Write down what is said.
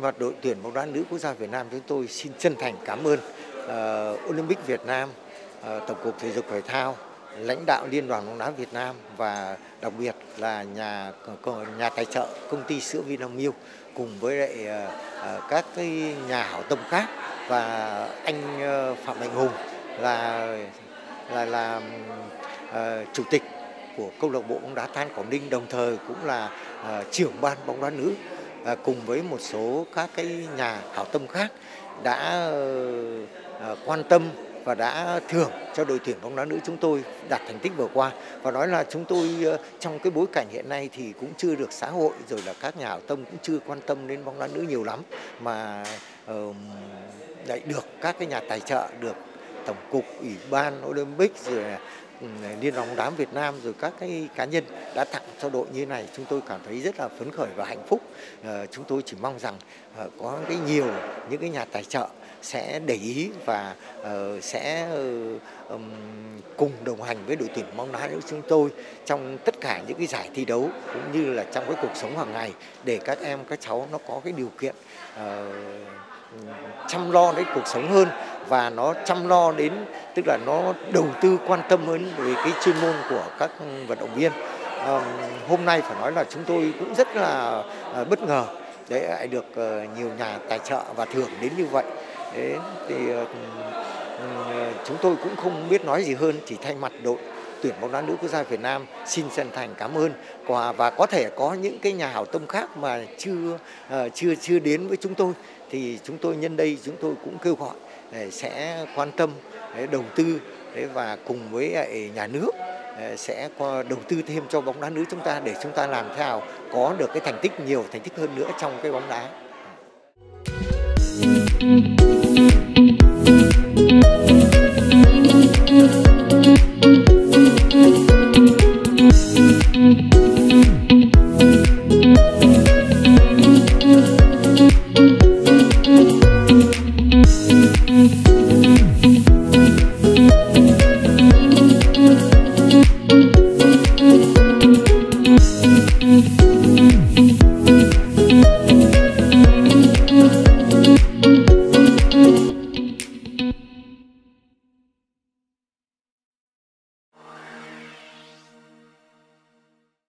mặt đội tuyển bóng đá nữ quốc gia Việt Nam chúng tôi xin chân thành cảm ơn uh, Olympic Việt Nam, uh, Tổng cục Thể dục Thể thao, lãnh đạo Liên đoàn bóng đá Việt Nam và đặc biệt là nhà ờ, nhà tài trợ công ty sữa Vinamilk cùng với lại uh, các cái nhà hảo tâm khác và anh uh, Phạm Mạnh Hùng là là là uh, chủ tịch của câu lạc bộ bóng đá Than Quảng Ninh đồng thời cũng là uh, trưởng ban bóng đá nữ À, cùng với một số các cái nhà hảo tâm khác đã ờ, ờ, quan tâm và đã thưởng cho đội tuyển bóng đá nữ chúng tôi đạt thành tích vừa qua. Và nói là chúng tôi ờ, trong cái bối cảnh hiện nay thì cũng chưa được xã hội rồi là các nhà hảo tâm cũng chưa quan tâm đến bóng đá nữ nhiều lắm, mà lại được các cái nhà tài trợ, được tổng cục, ủy ban olympic rồi Ừ, liên đoàn bóng đá việt nam rồi các cái cá nhân đã tặng cho đội như này, chúng tôi cảm thấy rất là phấn khởi và hạnh phúc. Ờ, chúng tôi chỉ mong rằng ờ, có cái nhiều những cái nhà tài trợ sẽ để ý và ờ, sẽ cùng đồng hành với đội tuyển bóng đá nữ chúng tôi trong tất cả những cái giải thi đấu cũng như là trong cái cuộc sống hàng ngày để các em, các cháu nó có cái điều kiện chăm lo đến cuộc sống hơn và nó chăm lo đến tức là nó đầu tư quan tâm hơn về cái chuyên môn của các vận động viên. À, hôm nay phải nói là chúng tôi cũng rất là à, bất ngờ để lại được à, nhiều nhà tài trợ và thưởng đến như vậy. Đấy, thì à, chúng tôi cũng không biết nói gì hơn chỉ thay mặt đội tuyển bóng đá nữ quốc gia Việt Nam xin chân thành cảm ơn và và có thể có những cái nhà hảo tâm khác mà chưa uh, chưa chưa đến với chúng tôi thì chúng tôi nhân đây chúng tôi cũng kêu gọi ờ, sẽ quan tâm ờ, đầu tư và cùng với nhà nước sẽ đầu tư thêm cho bóng đá nữ chúng ta để chúng ta làm thế nào có được cái thành tích nhiều thành tích hơn nữa trong cái bóng đá. Thank